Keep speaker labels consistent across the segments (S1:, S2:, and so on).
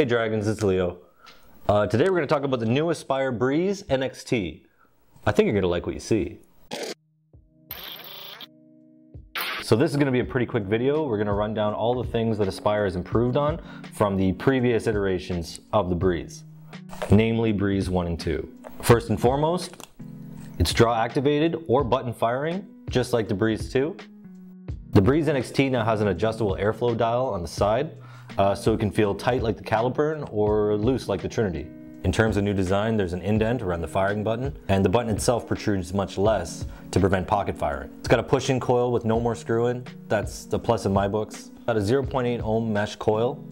S1: Hey Dragons, it's Leo. Uh, today we're going to talk about the new Aspire Breeze NXT. I think you're going to like what you see. So this is going to be a pretty quick video. We're going to run down all the things that Aspire has improved on from the previous iterations of the Breeze, namely Breeze 1 and 2. First and foremost, it's draw activated or button firing, just like the Breeze 2. The Breeze NXT now has an adjustable airflow dial on the side, uh, so it can feel tight like the Caliburn or loose like the Trinity. In terms of new design, there's an indent around the firing button, and the button itself protrudes much less to prevent pocket firing. It's got a push-in coil with no more screw-in. That's the plus in my books. Got a 0.8 ohm mesh coil,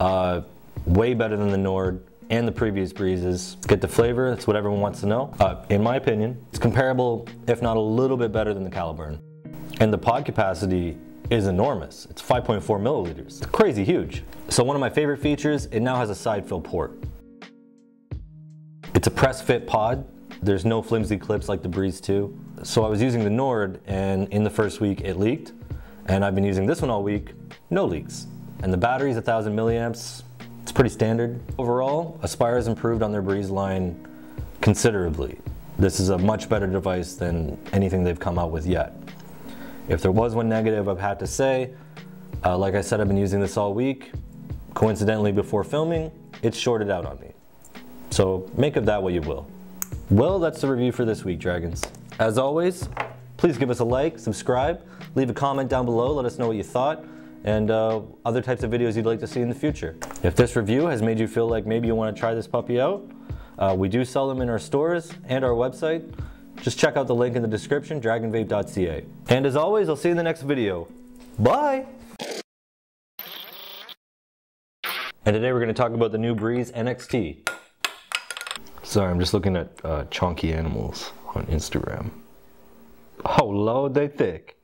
S1: uh, way better than the Nord and the previous Breezes. Get the flavor, that's what everyone wants to know. Uh, in my opinion, it's comparable, if not a little bit better than the Caliburn. And the pod capacity is enormous. It's 5.4 milliliters. It's crazy huge. So one of my favorite features, it now has a side fill port. It's a press fit pod. There's no flimsy clips like the Breeze 2. So I was using the Nord and in the first week it leaked. And I've been using this one all week, no leaks. And the battery's 1000 milliamps. It's pretty standard. Overall, Aspire has improved on their Breeze line considerably. This is a much better device than anything they've come out with yet. If there was one negative I've had to say, uh, like I said, I've been using this all week. Coincidentally, before filming, it shorted out on me. So make of that what you will. Well, that's the review for this week, Dragons. As always, please give us a like, subscribe, leave a comment down below, let us know what you thought, and uh, other types of videos you'd like to see in the future. If this review has made you feel like maybe you want to try this puppy out, uh, we do sell them in our stores and our website. Just check out the link in the description, dragonvape.ca. And as always, I'll see you in the next video. Bye! And today we're going to talk about the new Breeze NXT. Sorry, I'm just looking at uh, chonky animals on Instagram. Oh, Lord, they thick.